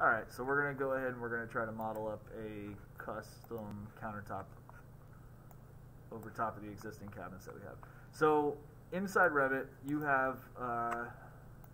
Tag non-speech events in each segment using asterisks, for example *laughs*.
Alright, so we're going to go ahead and we're going to try to model up a custom countertop over top of the existing cabinets that we have. So inside Revit, you have uh,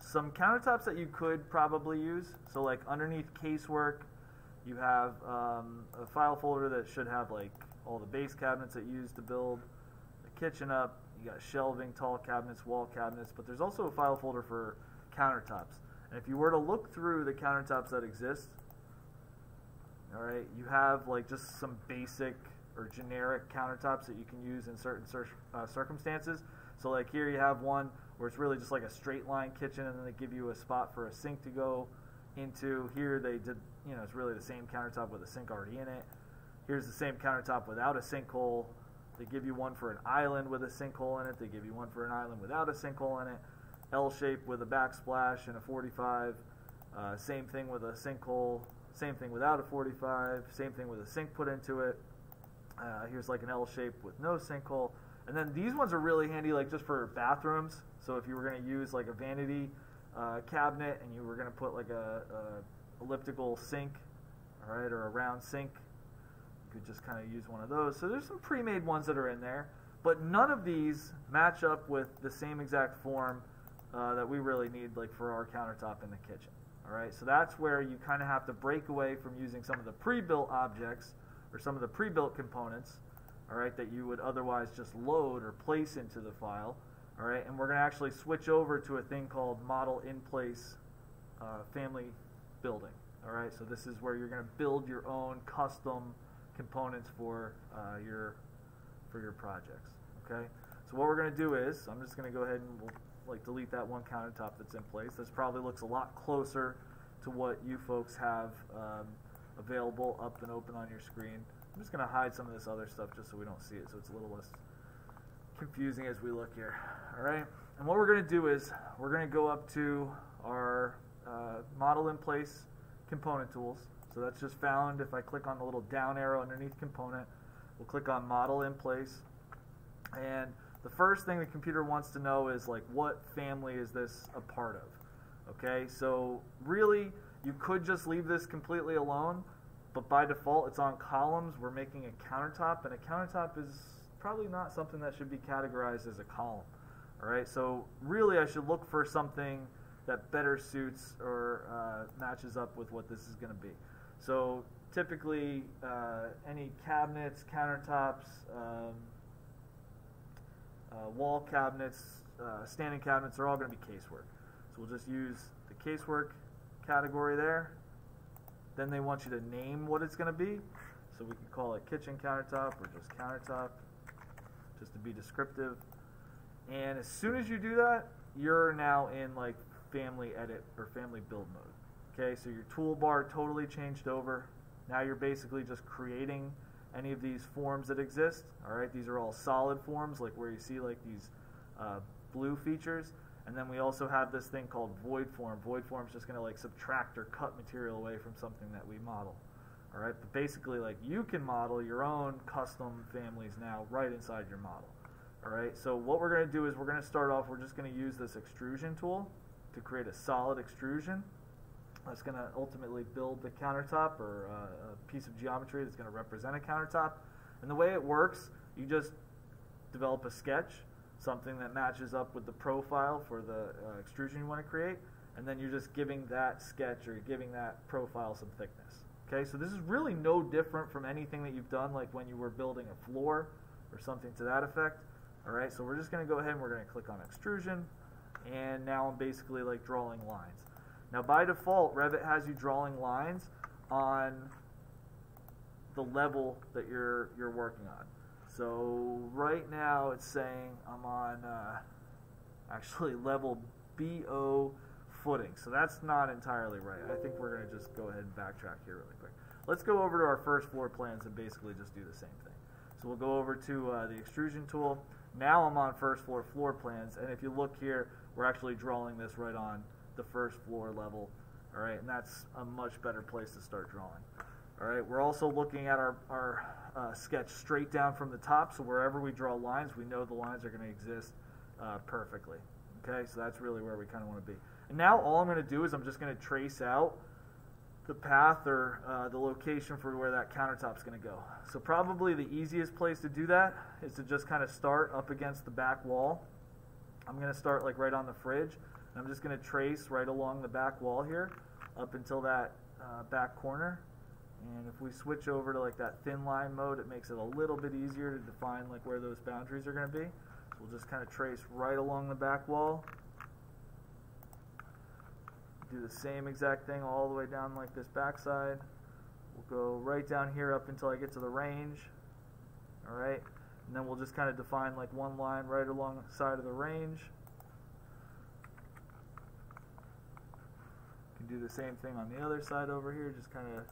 some countertops that you could probably use. So like underneath casework, you have um, a file folder that should have like all the base cabinets that you use to build the kitchen up. You got shelving, tall cabinets, wall cabinets, but there's also a file folder for countertops. And if you were to look through the countertops that exist, all right, you have like just some basic or generic countertops that you can use in certain cir- uh, circumstances. So like here you have one where it's really just like a straight line kitchen, and then they give you a spot for a sink to go into. Here they did, you know, it's really the same countertop with a sink already in it. Here's the same countertop without a sinkhole. They give you one for an island with a sinkhole in it. They give you one for an island without a sinkhole in it. L shape with a backsplash and a 45. Uh, same thing with a sinkhole. Same thing without a 45. Same thing with a sink put into it. Uh, here's like an L shape with no sinkhole. And then these ones are really handy, like just for bathrooms. So if you were going to use like a vanity uh, cabinet and you were going to put like a, a, elliptical sink, all right, or a round sink, you could just kind of use one of those. So there's some pre-made ones that are in there, but none of these match up with the same exact form uh, that we really need, like for our countertop in the kitchen. All right, so that's where you kind of have to break away from using some of the pre-built objects or some of the pre-built components, all right, that you would otherwise just load or place into the file, all right, and we're going to actually switch over to a thing called model in place uh, family building, all right. So this is where you're going to build your own custom components for uh, your for your projects, okay. So what we're going to do is I'm just going to go ahead and we'll like delete that one countertop that's in place. This probably looks a lot closer to what you folks have um, available up and open on your screen. I'm just going to hide some of this other stuff just so we don't see it, so it's a little less confusing as we look here. All right, and what we're going to do is we're going to go up to our uh, model in place component tools. So that's just found if I click on the little down arrow underneath component, we'll click on model in place, and the first thing the computer wants to know is like what family is this a part of? Okay, so really you could just leave this completely alone, but by default it's on columns. We're making a countertop, and a countertop is probably not something that should be categorized as a column. All right, so really I should look for something that better suits or uh, matches up with what this is going to be. So typically uh, any cabinets, countertops, um, uh, wall cabinets, uh, standing cabinets are all going to be casework. So we'll just use the casework category there. Then they want you to name what it's going to be. So we can call it kitchen countertop or just countertop, just to be descriptive. And as soon as you do that, you're now in like family edit or family build mode. Okay, so your toolbar totally changed over. Now you're basically just creating any of these forms that exist. All right, these are all solid forms, like where you see like these uh, blue features. And then we also have this thing called void form. Void form is just going to like subtract or cut material away from something that we model. All right, but basically, like you can model your own custom families now right inside your model. All right, so what we're going to do is we're going to start off. We're just going to use this extrusion tool to create a solid extrusion. That's going to ultimately build the countertop or uh, a piece of geometry that's going to represent a countertop. And the way it works, you just develop a sketch, something that matches up with the profile for the uh, extrusion you want to create, and then you're just giving that sketch or giving that profile some thickness. Okay, so this is really no different from anything that you've done like when you were building a floor or something to that effect. All right, so we're just going to go ahead and we're going to click on extrusion, and now I'm basically like drawing lines. Now by default, Revit has you drawing lines on the level that you're you're working on. So right now it's saying I'm on uh, actually *laughs* level BO footing. So that's not entirely right. I think we're going to just go ahead and backtrack here really quick. Let's go over to our first floor plans and basically just do the same thing. So we'll go over to uh, the extrusion tool. Now I'm on first floor floor plans, and if you look here, we're actually drawing this right on the first floor level. All right, and that's a much better place to start drawing. All right, we're also looking at our, our uh, sketch straight down from the top, so wherever we draw lines, we know the lines are going to exist uh, perfectly. Okay, so that's really where we kind of want to be. And now all I'm going to do is I'm just going to trace out the path or uh, the location for where that countertop's going to go. So probably the easiest place to do that is to just kind of start up against the back wall. I'm going to start like right on the fridge. And I'm just going to trace right along the back wall here up until that uh, back corner. And if we switch over to like that thin line mode, it makes it a little bit easier to define like where those boundaries are going to be. So we'll just kind of trace right along the back wall do the same exact thing all the way down like this backside. We'll go right down here up until I get to the range. Alright, and then we'll just kind of define like one line right along the side of the range. Can do the same thing on the other side over here, just kind of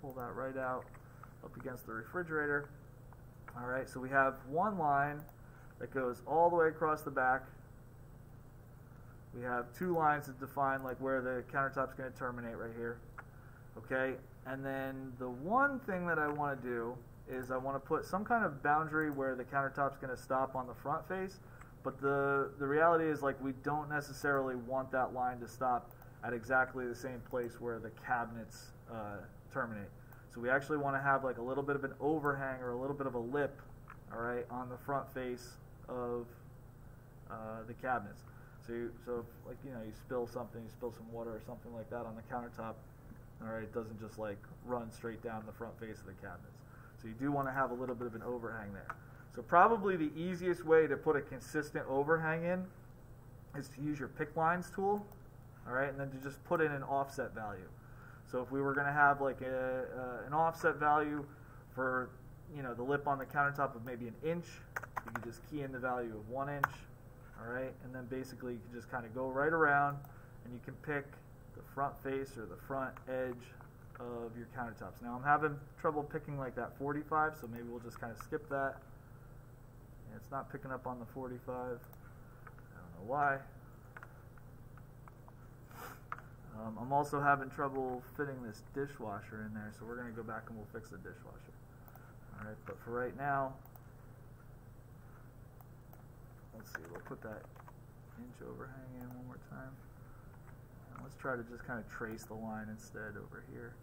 pull that right out up against the refrigerator. Alright, so we have one line that goes all the way across the back we have two lines that define like where the countertop's going to terminate right here. Okay, and then the one thing that I want to do is I want to put some kind of boundary where the countertop's going to stop on the front face. But the, the reality is like we don't necessarily want that line to stop at exactly the same place where the cabinets uh, terminate. So we actually want to have like a little bit of an overhang or a little bit of a lip, all right, on the front face of uh, the cabinets. So, you, so if, like you know, you spill something, you spill some water or something like that on the countertop. All right, it doesn't just like run straight down the front face of the cabinets. So you do want to have a little bit of an overhang there. So probably the easiest way to put a consistent overhang in is to use your pick lines tool. All right, and then to just put in an offset value. So if we were going to have like a, uh, an offset value for you know the lip on the countertop of maybe an inch, you can just key in the value of one inch all right? And then basically you can just kind of go right around and you can pick the front face or the front edge of your countertops. Now I'm having trouble picking like that 45, so maybe we'll just kind of skip that. Yeah, it's not picking up on the 45. I don't know why. Um, I'm also having trouble fitting this dishwasher in there, so we're going to go back and we'll fix the dishwasher. Alright, but for right now, let's see, we'll put that inch overhang in one more time. And let's try to just kind of trace the line instead over here.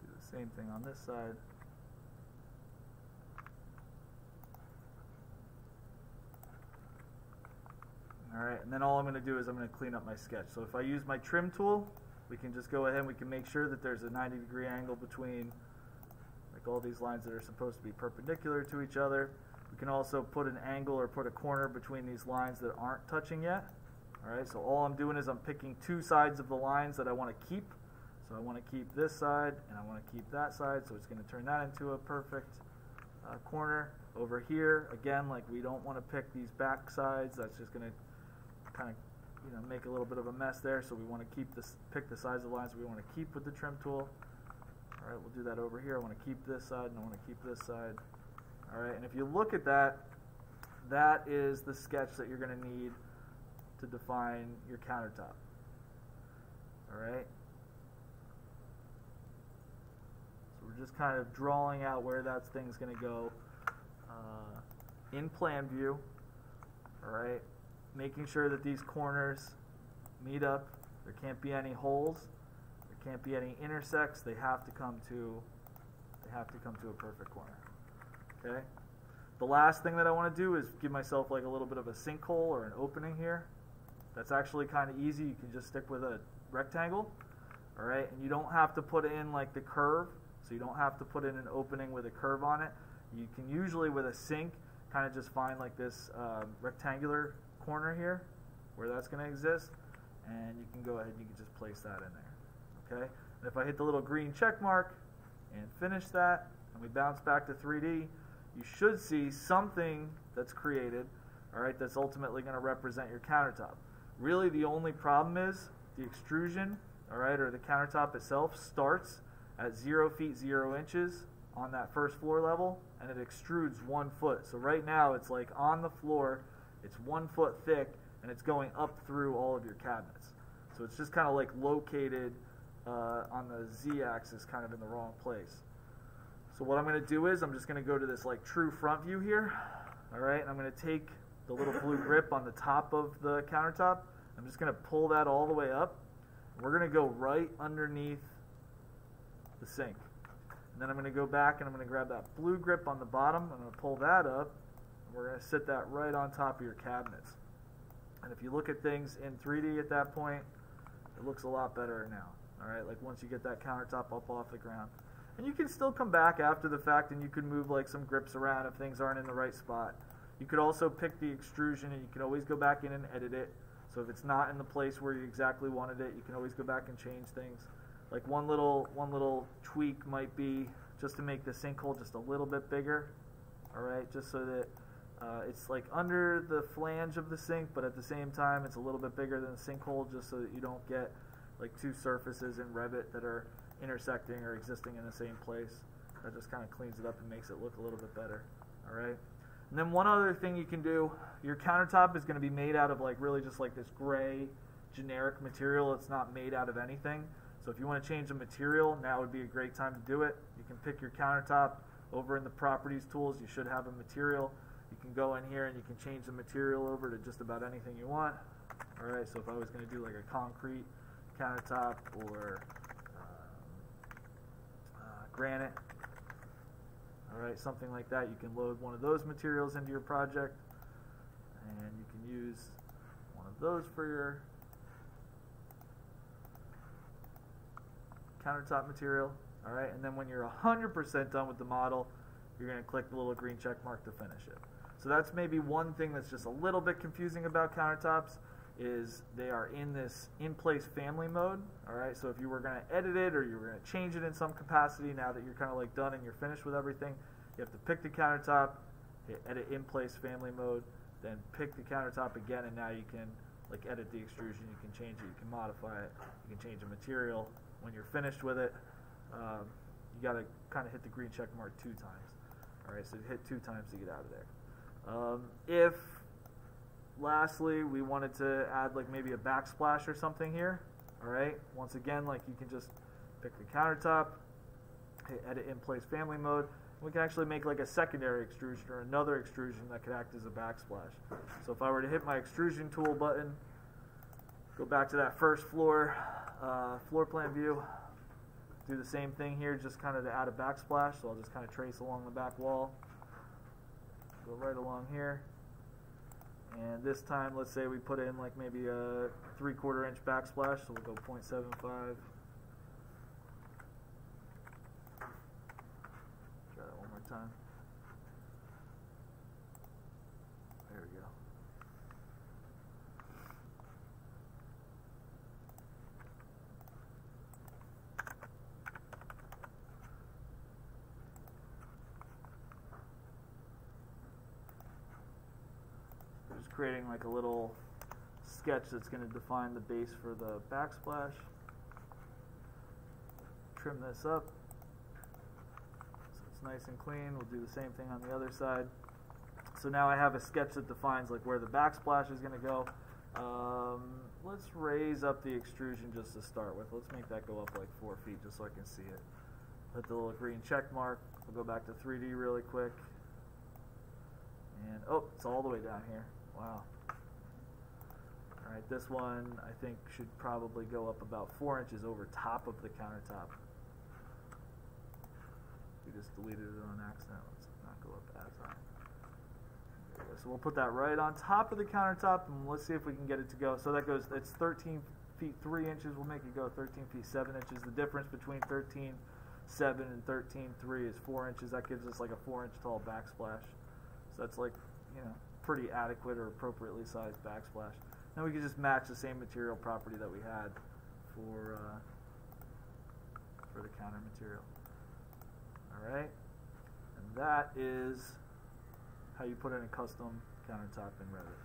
Do the same thing on this side. Alright, and then all I'm going to do is I'm going to clean up my sketch. So if I use my trim tool, we can just go ahead and we can make sure that there's a 90 degree angle between like all these lines that are supposed to be perpendicular to each other. We can also put an angle or put a corner between these lines that aren't touching yet. All right, so all I'm doing is I'm picking two sides of the lines that I want to keep. So I want to keep this side and I want to keep that side, so it's going to turn that into a perfect uh, corner. Over here, again, like we don't want to pick these back sides. That's just going to kind of you know make a little bit of a mess there. So we want to keep this, pick the size of the lines we want to keep with the trim tool. All right, we'll do that over here. I want to keep this side and I want to keep this side. All right, and if you look at that, that is the sketch that you're going to need to define your countertop. All right. So we're just kind of drawing out where that thing's going to go uh, in plan view. All right. Making sure that these corners meet up. There can't be any holes. There can't be any intersects. They have to come to they have to come to a perfect corner. Okay? The last thing that I want to do is give myself like a little bit of a sinkhole or an opening here. That's actually kind of easy. You can just stick with a rectangle. All right, and you don't have to put in like the curve, so you don't have to put in an opening with a curve on it. You can usually with a sink kind of just find like this uh, rectangular corner here where that's going to exist, and you can go ahead and you can just place that in there. Okay, and if I hit the little green check mark and finish that, and we bounce back to 3D, you should see something that's created, all right, that's ultimately going to represent your countertop. Really, the only problem is the extrusion, all right, or the countertop itself starts at 0 feet 0 inches on that first floor level, and it extrudes one foot. So right now, it's like on the floor, it's one foot thick, and it's going up through all of your cabinets. So it's just kind of like located uh, on the z-axis, kind of in the wrong place. So what I'm going to do is I'm just going to go to this like true front view here. All right, and I'm going to take the little blue grip on the top of the countertop. I'm just going to pull that all the way up. We're going to go right underneath the sink. And then I'm going to go back and I'm going to grab that blue grip on the bottom. I'm going to pull that up. We're going to sit that right on top of your cabinets. And if you look at things in 3D at that point, it looks a lot better now. All right, like once you get that countertop up off the ground. And you can still come back after the fact and you can move like some grips around if things aren't in the right spot. You could also pick the extrusion and you can always go back in and edit it. So if it's not in the place where you exactly wanted it, you can always go back and change things. Like one little one little tweak might be just to make the sinkhole just a little bit bigger. All right, just so that uh, it's like under the flange of the sink, but at the same time it's a little bit bigger than the sinkhole, just so that you don't get like two surfaces in Revit that are intersecting or existing in the same place. That just kind of cleans it up and makes it look a little bit better. All right. And then one other thing you can do, your countertop is going to be made out of like really just like this gray generic material. It's not made out of anything. So if you want to change the material, now would be a great time to do it. You can pick your countertop over in the properties tools. You should have a material. You can go in here and you can change the material over to just about anything you want. All right, so if I was going to do like a concrete countertop or um, uh, granite, all right, something like that, you can load one of those materials into your project and you can use one of those for your countertop material. All right, and then when you're 100% done with the model, you're going to click the little green check mark to finish it. So that's maybe one thing that's just a little bit confusing about countertops is they are in this in-place family mode. All right, so if you were going to edit it or you were going to change it in some capacity, now that you're kind of like done and you're finished with everything, you have to pick the countertop, hit edit in-place family mode, then pick the countertop again, and now you can like edit the extrusion, you can change it, you can modify it, you can change the material, when you're finished with it, um, you got to kind of hit the green check mark two times. All right, so hit two times to get out of there. Um, if, lastly, we wanted to add like maybe a backsplash or something here, all right, once again, like you can just pick the countertop, hit edit in place family mode. We can actually make like a secondary extrusion or another extrusion that could act as a backsplash. So if I were to hit my extrusion tool button, go back to that first floor, uh, floor plan view. Do the same thing here, just kind of to add a backsplash. So I'll just kind of trace along the back wall. Go right along here. And this time, let's say we put in like maybe a three quarter inch backsplash. So we'll go 0.75. Try that one more time. Creating like a little sketch that's going to define the base for the backsplash. Trim this up so it's nice and clean. We'll do the same thing on the other side. So now I have a sketch that defines like where the backsplash is going to go. Um, let's raise up the extrusion just to start with. Let's make that go up like four feet just so I can see it. Put the little green check mark. We'll go back to 3D really quick. And, oh, it's all the way down here. Wow. All right, this one I think should probably go up about four inches over top of the countertop. We just deleted it on accident. Let's not go up as high. So we'll put that right on top of the countertop, and let's see if we can get it to go. So that goes. It's 13 feet 3 inches. We'll make it go 13 feet 7 inches. The difference between 13 7 and 13 3 is 4 inches. That gives us like a 4 inch tall backsplash. So that's like, you know, pretty adequate or appropriately sized backsplash. Now we can just match the same material property that we had for uh, for the counter material. All right, and that is how you put in a custom countertop in Revit.